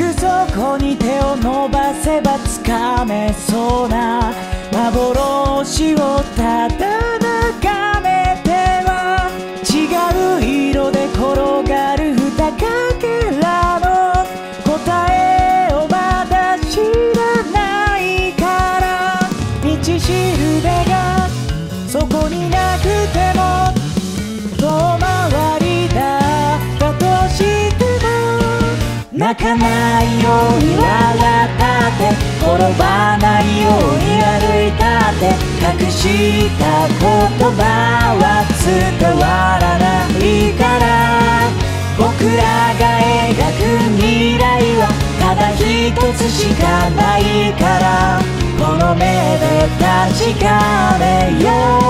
ぐそこに手を伸ばせばつかめそうな泣かないように笑ったって転ばないように歩いたって隠した言葉は伝わらないから僕らが描く未来はただ一つしかないからこの目で確かめよう。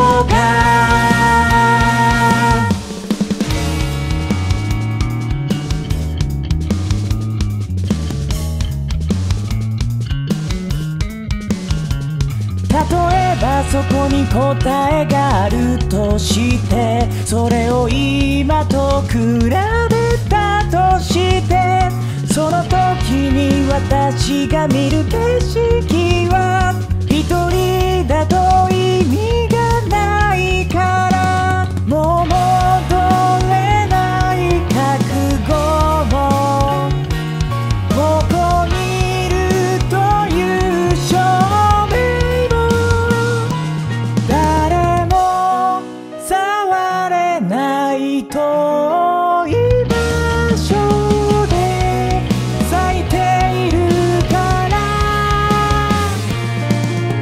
あそこに答えがあるとしてそれを今と比べたとしてその時に私が見る景色遠い場所で咲いているから。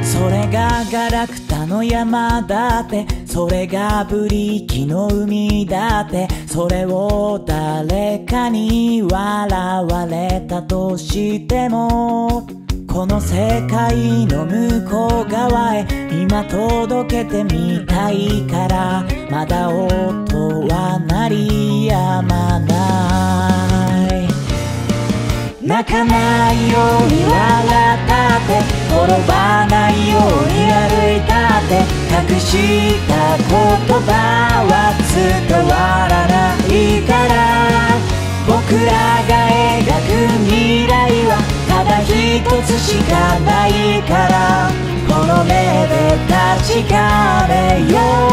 それがガラクタの山だって。それがブリキの海だって。それを誰かに笑われたとしても。この世界の向こう側へ今届けてみたいからまだ音は鳴りやまない。泣かないように笑ったって転ばないように歩いたって隠した言葉は伝わらないから。僕らが描く未来はただ一つしかないから。目で確かめよう。